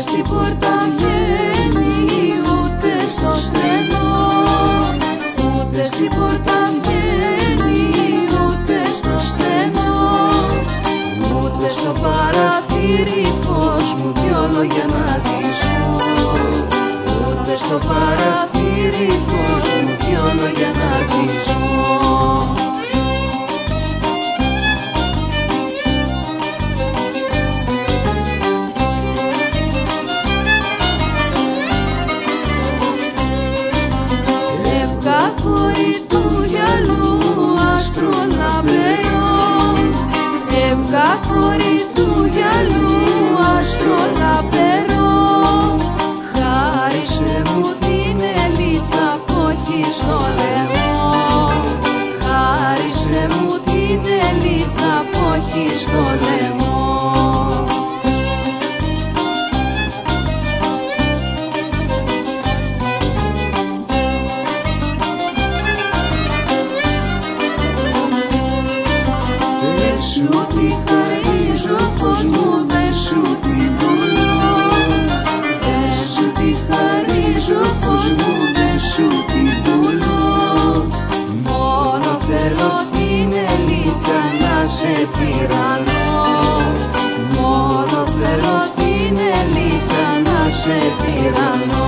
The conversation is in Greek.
Ούτε στην πόρτα βγαίνει, ούτε στο στενό. Ούτε στην πόρτα βγαίνει, ούτε στο στενό. Ούτε στο παραθύρι φως μου δυο λόγια να της πω Ούτε στο παραθύρι φως μου δυο λόγια να της πω Δεν ήρθε η χαρίζουμενος μου δεν σου τι δουλού. Δεν ήρθε η χαρίζουμενος μου δεν να σε τιρανό.